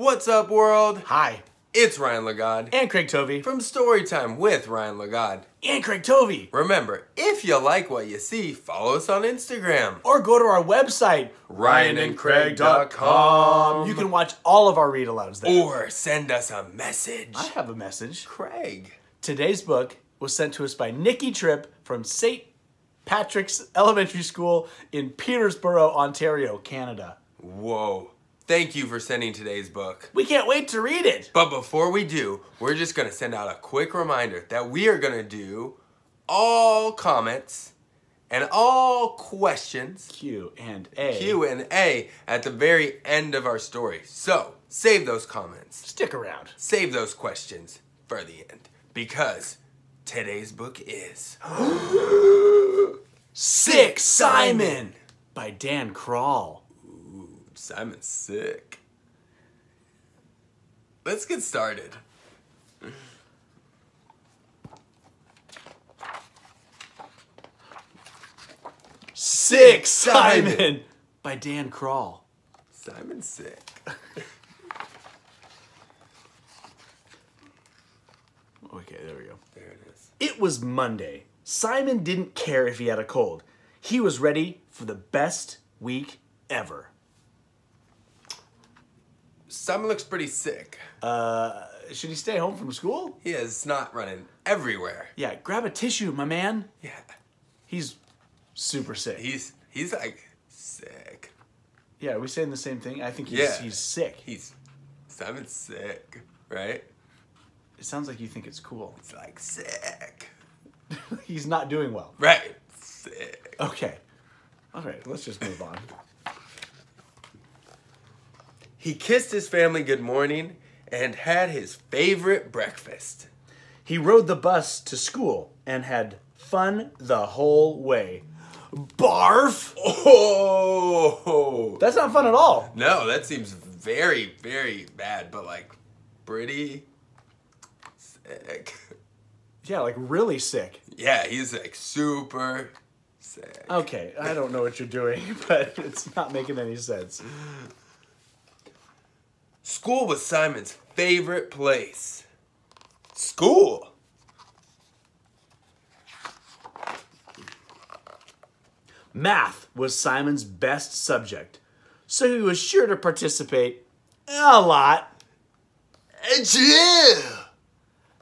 What's up, world? Hi, It's Ryan Lagod and Craig Tovey. from Storytime with Ryan Lagod. And Craig Tovey. Remember, if you like what you see, follow us on Instagram. Or go to our website, RyanandCraig.com. You can watch all of our read alouds there. Or send us a message. I have a message. Craig. Today's book was sent to us by Nikki Tripp from St. Patrick's Elementary School in Peterborough, Ontario, Canada. Whoa. Thank you for sending today's book. We can't wait to read it. But before we do, we're just going to send out a quick reminder that we are going to do all comments and all questions Q and A. Q and A at the very end of our story. So save those comments, Stick around. save those questions for the end because today's book is Sick Simon by Dan Krall. Simon's Sick. Let's get started. Sick Simon. Simon by Dan Krall. Simon's Sick. Okay, there we go. There it is. It was Monday. Simon didn't care if he had a cold. He was ready for the best week ever. Simon looks pretty sick. Uh, should he stay home from school? He has snot running everywhere. Yeah, grab a tissue, my man. Yeah. He's super sick. He's he's like sick. yeah, are we saying the same thing? I think he's, Yeah. he's sick. He's Simon's sick, right? It sounds like you think it's cool. It's like sick. he's not doing well. Right. Sick. Okay. All right, let's just move on. He kissed his family good morning and had his favorite breakfast. He rode the bus to school and had fun the whole way. Barf! Oh That's not fun at all. no, that seems very, very bad, but like pretty sick. Yeah, like really sick. Yeah, he's like super sick. Okay, I don't know what you're doing, but it's not making any sense. School was Simon's favorite place. School. Math was Simon's best subject, so he was sure to participate a lot. Yeah.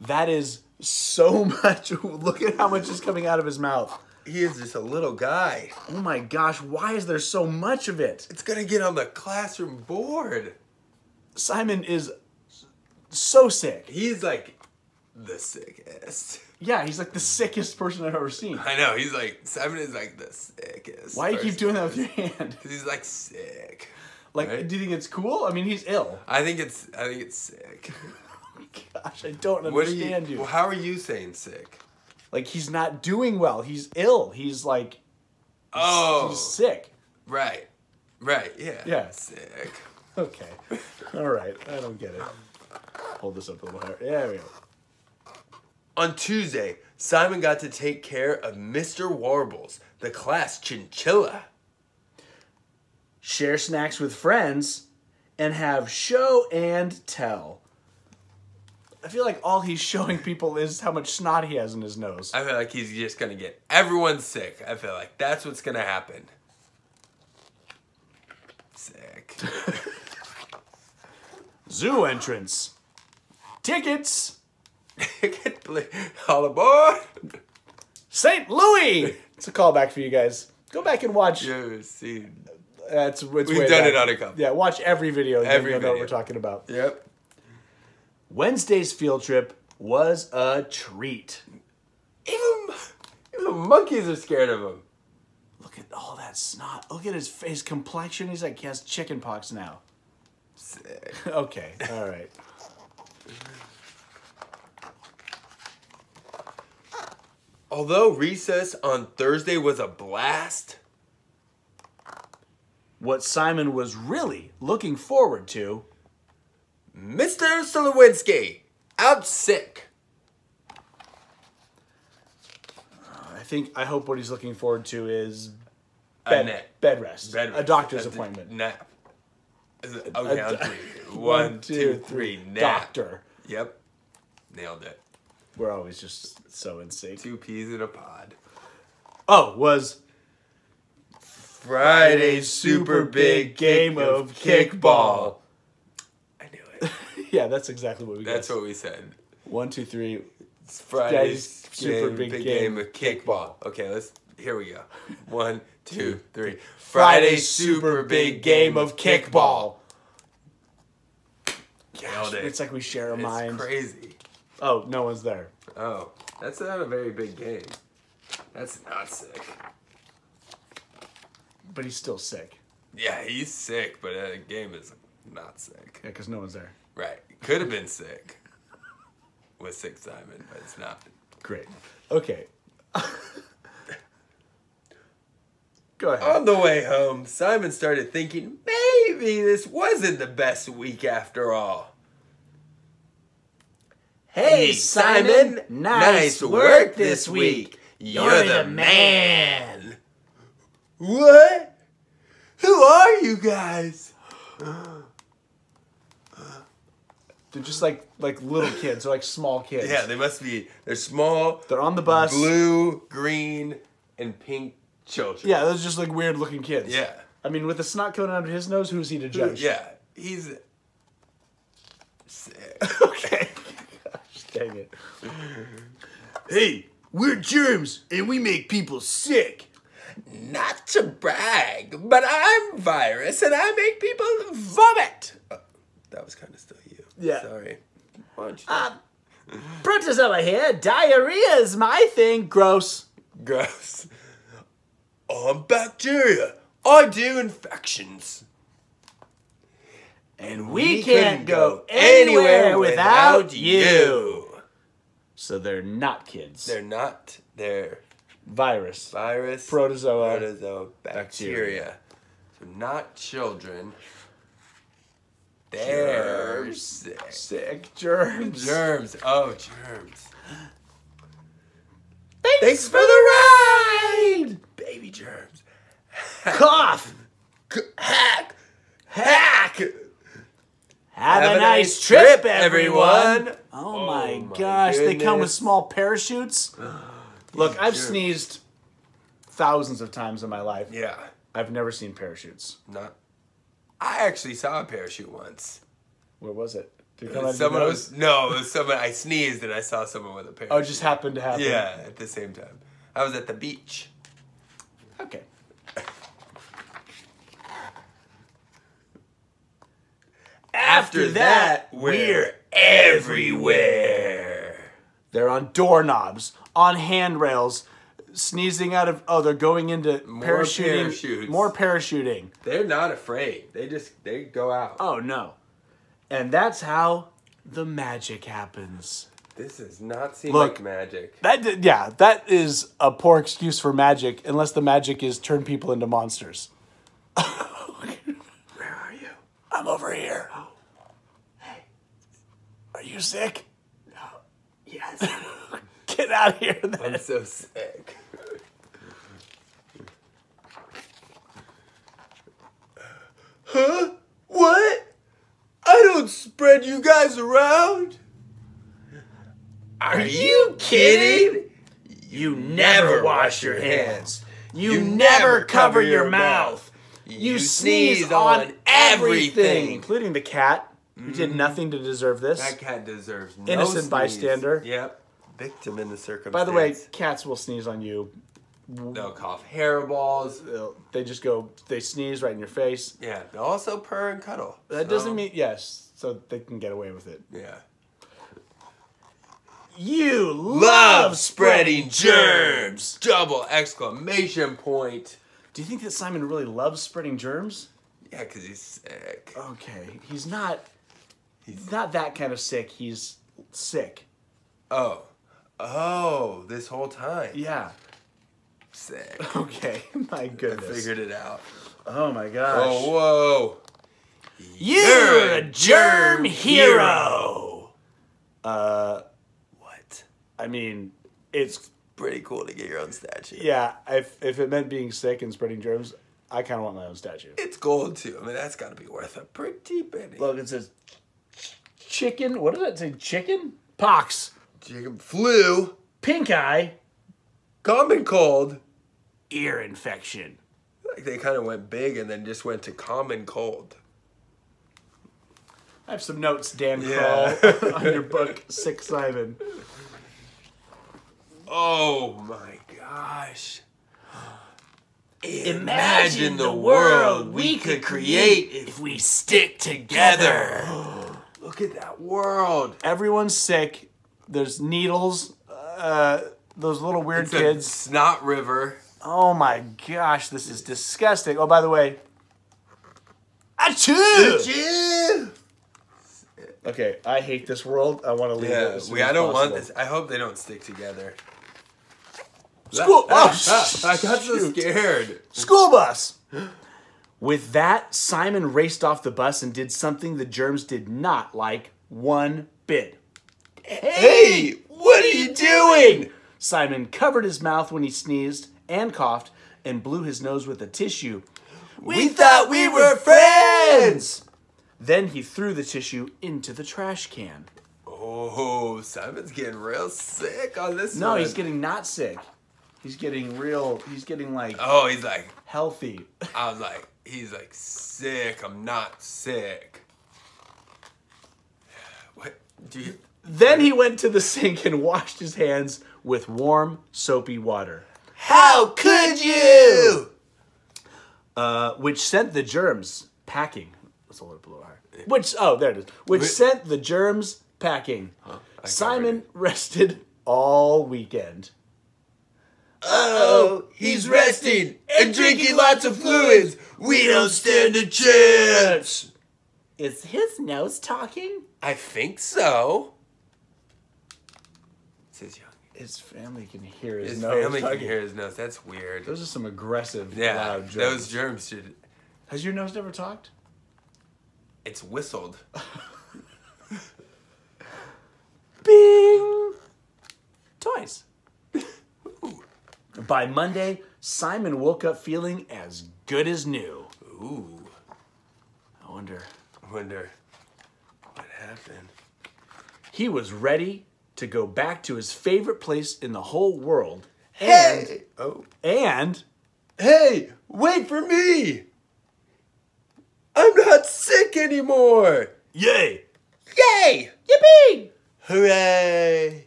That is so much. Look at how much is coming out of his mouth. He is just a little guy. Oh my gosh, why is there so much of it? It's gonna get on the classroom board. Simon is so sick. He's like the sickest. Yeah, he's like the sickest person I've ever seen. I know. He's like Simon is like the sickest. Why do you keep doing that with your hand? 'Cause He's like sick. Like, Right. do you think it's cool? I mean, he's ill. I think it's. I think it's sick. Oh gosh, I don't understand you? you. Well, how are you saying sick? Like, he's not doing well. He's ill. He's like, Oh, he's sick. right, right, yeah, Yeah. sick. Okay. All right. I don't get it. Hold this up a little higher. There we go. On Tuesday, Simon got to take care of Mr. Warbles, the class chinchilla. Share snacks with friends and have show and tell. I feel like all he's showing people is how much snot he has in his nose. I feel like he's just gonna get everyone sick. I feel like that's what's gonna happen. Sick. Zoo entrance. Tickets. All aboard! St. Louis. It's a callback for you guys. Go back and watch. You ever seen? That's it's We've done back. it on a couple. Yeah, watch every video. Every you'll know what video. we're talking about. Yep. Wednesday's field trip was a treat. Even, even the monkeys are scared of him. Look at all that snot. Look at his face complexion. He's like he has chicken pox now. Sick. Okay, all right. Although recess on Thursday was a blast, What Simon was really looking forward to Mr. Slowinski out sick. I think I hope what he's looking forward to is A bed, nap. bed rest, a doctor's appointment. Nap. It- Okay, on three. One, two, three. Nap. Doctor. Yep. Nailed it. We're always just so in sync. Two peas in a pod. Oh, was Friday's super big game of kickball. I knew it. yeah, that's exactly what we That's got. what we said. One, two, three. It's Friday's super game, big big game game of kickball. Okay, let's. Here we go. One, two, three. Friday's super big game of kickball. Nailed it. It's like we share a It's mind. crazy. Oh, no one's there. Oh, that's not a very big game. That's not sick. But he's still sick. Yeah, he's sick, but a game is not sick. Yeah, because no one's there. Right. Could have been sick with Sick Simon, but it's not. Great. Okay. Go ahead. On the way home, Simon started thinking maybe this wasn't the best week after all. Hey, Simon, nice work this week. You're the man. What? Who are you guys? They're just like like little kids. They're like small kids. Yeah, they must be. They're small, They're on the bus. blue, green, and pink children. Yeah, those are just like weird looking kids. Yeah. I mean, with the snot out of his nose, who's he to judge? Yeah. He's sick. okay. Gosh, dang it. Hey, we're germs and we make people sick. Not to brag, but I'm virus and I make people vomit. Uh, that was kind of still you. Yeah. Sorry. Why don't you? Protozoa here. Diarrhea is my thing. Gross. Gross. I'm bacteria. I do infections. And We can't go anywhere without you. So they're not kids. They're not. They're virus. virus, Protozoa. protozoa, bacteria. So not children. They're Germs. sick. Sick germs. Germs. Oh, germs. Thanks, Thanks for the ride, baby germs. Cough. Hack, hack. Have, a, nice trip, everyone. everyone. Oh, oh, my, my gosh, they come with small parachutes. Look, I've Sure. sneezed thousands of times in my life. Yeah, I've never seen parachutes. not. I actually saw a parachute once. Where was it? Did it come out of your Someone was no, it was someone. I sneezed and I saw someone with a parachute. Oh, it just happened to happen. yeah, at the same time. I was at the beach. Okay. After that, we're everywhere. They're on doorknobs, on handrails, sneezing out of. Oh, they're going into More parachuting. parachutes. More parachuting. They're not afraid. They just they go out. Oh no, and that's how the magic happens. This does not seem Look. like magic. That yeah, that is a poor excuse for magic, unless the magic is turn people into monsters. Where are you? I'm over here. Hey, are you sick? No. Yes. Get out of here. Then. I'm so sick. huh? What? I don't spread you guys around. Are you kidding? You never wash your hands. You never cover your mouth. You sneeze on everything, including the cat, who did mm-hmm. nothing to deserve this. That cat deserves no Innocent sneeze. bystander. Yep. Victim in the circumstance. By the way, cats will sneeze on you. they'll cough hairballs. They'll- They just go, they sneeze right in your face. Yeah, they'll also purr and cuddle. That So, doesn't mean yes, so they can get away with it. Yeah. You Love spreading germs! Double exclamation point. Do you think that Simon really loves spreading germs? Yeah, because he's sick. Okay, he's not. He's not that kind of sick. He's sick. Oh. Oh, this whole time. Yeah. Sick. Okay. My goodness. I figured it out. Oh my gosh. Oh, whoa. You're a germ hero. Uh, What? I mean, it's Pretty cool to get your own statue. yeah. If if it meant being sick and spreading germs, I kind of want my own statue. It's gold too. I mean, that's got to be worth a pretty penny. Look, it says chicken. What does that say? Chicken pox, Chicken flu, pink eye, common cold. ear infection. Like they kind of went big and then just went to common cold. I have some notes, Dan Yeah. Krall, on your book, Sick Simon. Oh my gosh. Imagine the world we could create if we stick together. Look at that world. Everyone's sick. There's needles. Uh, those little weird It's kids. snot river. Oh my gosh, this is disgusting. Oh, by the way. Achoo! Okay, I hate this world. I want to leave. Yeah, we. I don't want this. I hope they don't stick together. School. Ah, ah, I got so scared. School bus. With that, Simon raced off the bus and did something the germs did not like one bit. Hey, what are you doing? Simon covered his mouth when he sneezed and coughed and blew his nose with a tissue. We thought we were friends. Then he threw the tissue into the trash can. Oh, Simon's getting real sick on this No, one. he's getting not sick. He's getting real. He's getting like Oh, he's like, healthy. I was like, he's like sick. I'm not sick. What? Do you? Then he went to the sink and washed his hands with warm, soapy water, How could you? uh, which sent the germs packing. A little below higher. Which oh, there it is. Which Wait. sent the germs packing. I Simon rested all weekend. Oh, he's resting and drinking lots of fluids. We don't stand a chance. Is his nose talking? I think so. Says young. His family can hear his, His nose family can hear his nose. That's weird. Those are some aggressive, Yeah, loud germs. those germs should. Has your nose never talked? It's whistled. Bing! Toys. By Monday, Simon woke up feeling as good as new. Ooh, I wonder. I wonder what happened. He was ready to go back to his favorite place in the whole world. And, oh, and hey, wait for me. I'm not sick anymore. yay! Yay! Yippee! Hooray!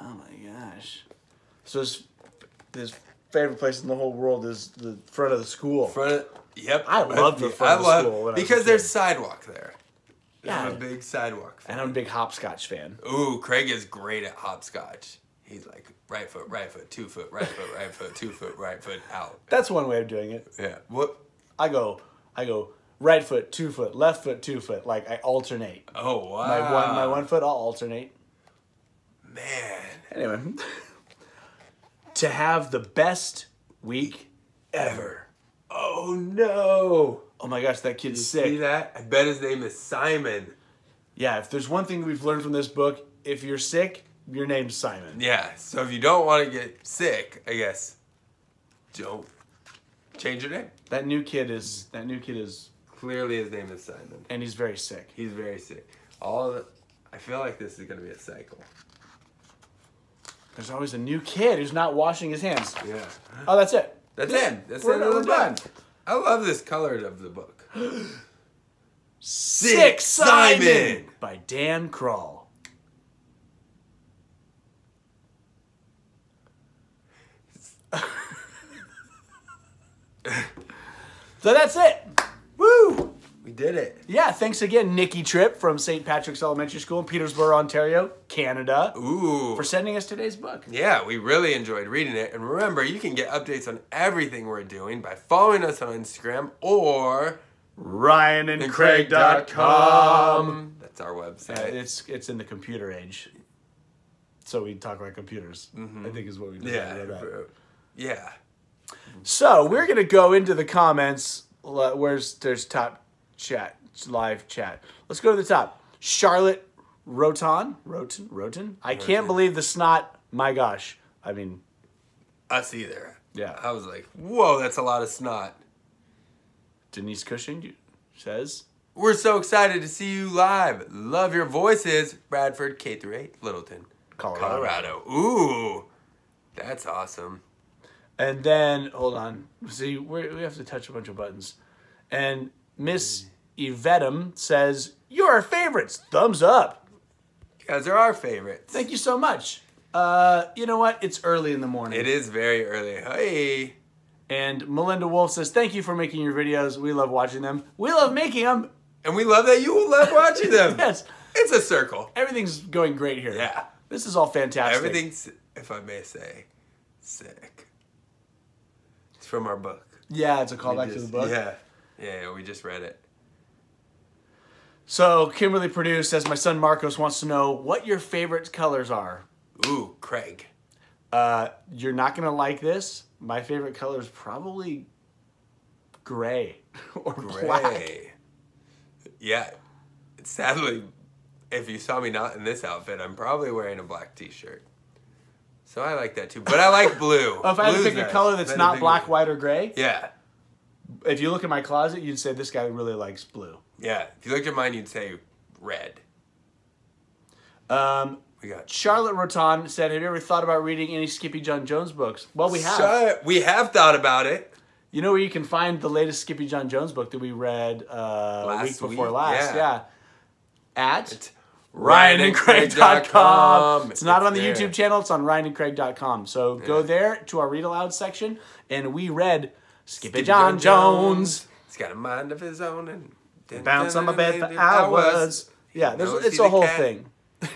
Oh my gosh. So his, his favorite place in the whole world is the front of the school. Front of, yep. I love the front I of the love- school when I because there's sidewalk there. Yeah. I'm a big sidewalk fan. And I'm a big hopscotch fan. Ooh, Craig is great at hopscotch. He's like right foot, right foot, two foot, right foot, right foot, two foot, right foot, out. That's one way of doing it. Yeah. What? I go, I go right foot, two foot, left foot, two foot. Like I alternate. Oh wow. My one, my one foot, I'll alternate. Man. Anyway, to have the best week ever. Oh no. Oh my gosh, that kid's sick. See that? I bet his name is Simon. Yeah, if there's one thing we've learned from this book, if you're sick, your name's Simon. Yeah. So if you don't want to get sick, I guess don't change your name. That new kid is that new kid is, Clearly, his name is Simon. and he's very sick. He's very sick. All it. I feel like this is gonna be a cycle. There's always a new kid who's not washing his hands. Yeah. Oh, that's it. That's it. That's We're the done, end of the we're done. I love this color of the book. Sick Simon! Simon by Dan Krall. so that's it. Did it. Yeah, thanks again, Nikki Tripp from St. Patrick's Elementary School in Petersburg, Ontario, Canada, Ooh. for sending us today's book. Yeah, we really enjoyed reading it. And remember, you can get updates on everything we're doing by following us on Instagram or RyanandCraig.com. That's our Uh, website. it's it's in the computer age, so we talk about computers. I think is what we decided yeah. about that. bro. Yeah. So we're gonna go into the comments. Where's there's top chat live chat. Let's go to the top. Charlotte Roton Roton Roton. I can't believe the snot. My gosh. I mean, Us either. Yeah. I was like, whoa, that's a lot of snot. Denise Cushing says, We're so excited to see you live. Love your voices. Bradford, K through 8, Littleton, Colorado. Colorado. Ooh, that's awesome. And then, hold on. See, we we have to touch a bunch of buttons. And Miss mm. Yvettem says, You're our favorites. Thumbs up. You guys are our favorites. Thank you so much. Uh, you know what? It's early in the morning. It is very early. Hey. And Melinda Wolf says, Thank you for making your videos. We love watching them. We love making them. And we love that you love watching them. Yes. It's a circle. Everything's going great here. Yeah. This is all fantastic. Everything's, if I may say, sick. It's from our book. Yeah, it's a callback to the book. Yeah. Yeah, we just read it. So Kimberly Purdue says, My son Marcos wants to know what your favorite colors are. Ooh, Craig. Uh, you're not going to like this. My favorite color is probably gray or black. Gray. Yeah. Sadly, if you saw me not in this outfit, I'm probably wearing a black t-shirt. So I like that too. But I like blue. Oh, if I had to Blue's pick a color that's I had to not black, white, or gray, Yeah. if you look in my closet, you'd say this guy really likes blue. Yeah. If you looked at mine, you'd say red. Um, We got Charlotte Rotan said, Have you ever thought about reading any Skippyjon Jones books? Well, we have. We have thought about it. You know where you can find the latest Skippyjon Jones book that we read uh, a Last week before week? last? Yeah. Yeah. At RyanandCraig.com. ryanandcraig.com. It's not on the there. YouTube channel, it's on ryanandcraig.com. So go there to our read aloud section, and we read Skippy Skippyjon Jones. He's got a mind of his own and Bounce on my bed for hours. Yeah, there's, it's a whole thing.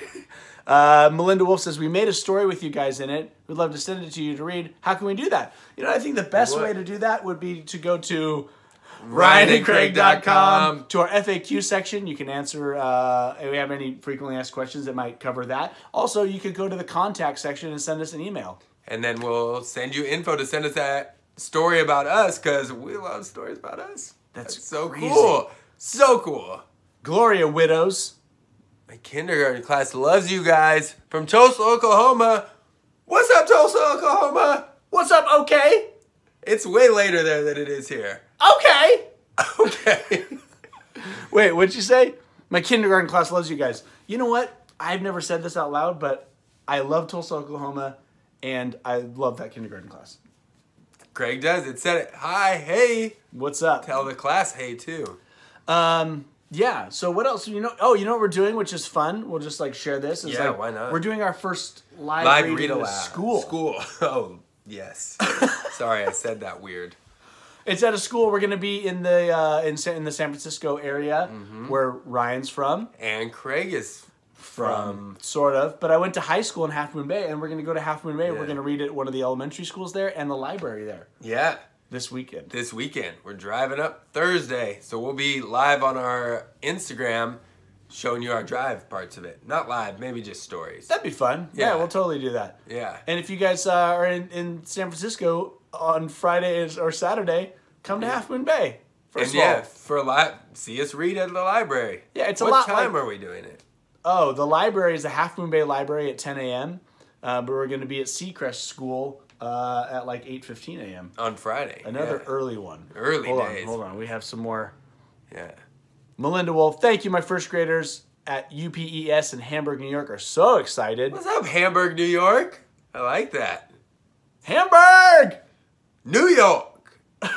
Uh, Melinda Wolf says, We made a story with you guys in it. We'd love to send it to you to read. How can we do that? You know, I think the best What? way to do that would be to go to RyanandCraig.com. to our FAQ section. You can answer, uh, if we have any frequently asked questions that might cover that. Also, you could go to the contact section and send us an email. And then we'll send you info to send us that story about us because we love stories about us. That's so crazy. cool. So cool. Gloria Widows. My kindergarten class loves you guys from Tulsa, Oklahoma. What's up, Tulsa, Oklahoma? What's up, okay? It's way later there than it is here. Okay. Okay. Wait, what'd you say? My kindergarten class loves you guys. You know what? I've never said this out loud, but I love Tulsa, Oklahoma, and I love that kindergarten class. Craig does. It said it. Hi, hey. What's up? Tell the class hey too. Um, yeah. So what else? You know? Oh, you know what we're doing, which is fun. We'll just like share this. It's Yeah, like, why not? We're doing our first live, Live read, read aloud. school. School. Oh, yes. Sorry, I said that weird. It's at a school. We're gonna be in the uh, in Sa- in the San Francisco area Mm-hmm. where Ryan's from. And Craig is from. sort of. But I went to high school in Half Moon Bay, and we're going to go to Half Moon Bay. We're going to read at one of the elementary schools there and the library there Yeah. This weekend. This weekend. We're driving up Thursday. So we'll be live on our Instagram showing you our drive parts of it. Not live, maybe just stories. That'd be fun. Yeah, Yeah. we'll totally do that. Yeah. And if you guys uh, are in, in San Francisco on Friday or Saturday, come to Half Moon Bay. First And of all, for a lot, see us read at the library. Yeah, it's a lot. what time like- are we doing it? oh, the library is the Half Moon Bay Library at 10 a.m. Uh, but we're going to be at Seacrest School uh, at like 8:15 a.m. On Friday. Another Yeah. early one. Early hold days. On, hold on, we have some more. Yeah. Melinda Wolf, thank you, my first graders at UPES in Hamburg, New York, are so excited. What's up, Hamburg, New York? I like that. Hamburg! New York.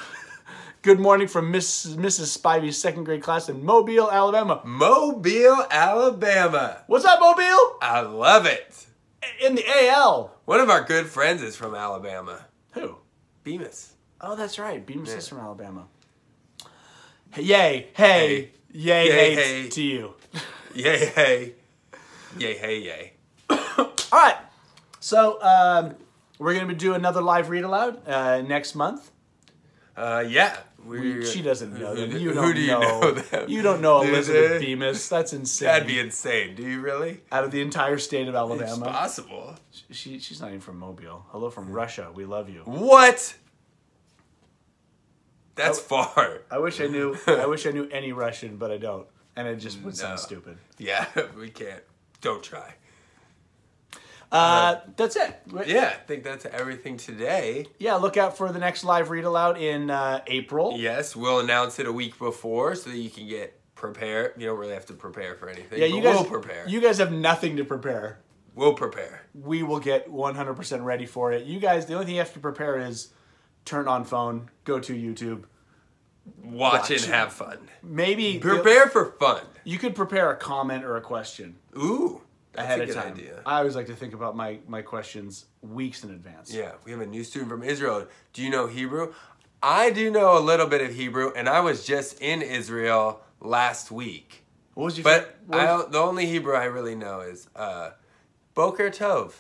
Good morning from Miss, Mrs. Spivey's second grade class in Mobile, Alabama. Mobile, Alabama. What's up, Mobile? I love it. In the AL. One of our good friends is from Alabama. Who? Bemis. Oh, that's right. Bemis is from Alabama. Hey, yay, hey, yay, Yay, hey, hey. to you. Yay, hey. Yay, hey, yay. All right. So, um, we're going to do another live read aloud uh, next month. Uh, yeah. We're, She doesn't know them. You don't do you know. know them? You don't know Elizabeth? Bemis. That's insane. That'd be insane. Do you really? Out of the entire state of It's Alabama. possible. She, she's not even from Mobile. Hello from Russia. We love you. What? That's far. I wish I knew. I wish I knew any Russian, but I don't, and it just would No. sound stupid. Yeah, we can't. Don't try. Uh, that's it. Yeah, I think that's everything today. Yeah, look out for the next live read aloud in uh, April. Yes, we'll announce it a week before so that you can get prepared. You don't really have to prepare for anything. Yeah, you guys. we'll prepare. You guys have nothing to prepare. We'll prepare. We will get 100% ready for it. You guys, the only thing you have to prepare is turn on phone, go to YouTube. Watch, Watch. and have fun. Maybe Prepare for fun. You could prepare a comment or a question Ooh, ahead a of good time. idea. I always like to think about my my questions weeks in advance. Yeah, we have a new student from Israel. Do you know Hebrew? I do know a little bit of Hebrew, and I was just in Israel last week. What was your But was- I, the only Hebrew I really know is uh, Boker Tov.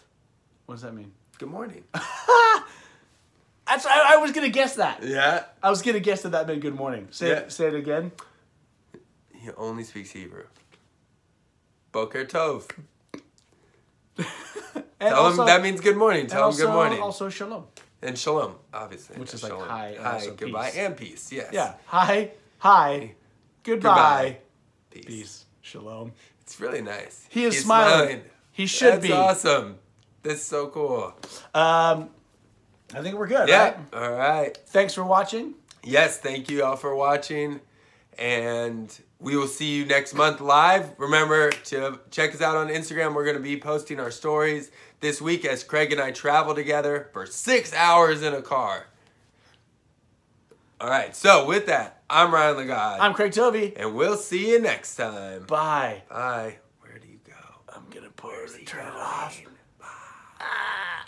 what does that mean? Good morning. That's I, I was gonna guess that. yeah, I was gonna guess that that meant good morning. Say Yeah. it, say it again. he only speaks Hebrew. Boker Tov. Tell also, him that means good morning. and Tell him good morning. Also shalom. and shalom, obviously. Which Yeah, is like hi hi, also goodbye, peace. and peace. Yes. Yeah. Hi. Hi. Goodbye. Peace. Peace. Shalom. It's really nice. He is He's smiling. He should That's be. That's awesome. That's so cool. Um, I think we're good. Yeah. Right? All right. Thanks for watching. Yes, thank you all for watching. And we will see you next month live. Remember to check us out on Instagram. We're going to be posting our stories this week as Craig and I travel together for six hours in a car. All right. So, with that, I'm Ryan Lagod. I'm Craig Tovey. and we'll see you next time. Bye. Bye. Where do you go? I'm gonna put it. Turn it off. Ah.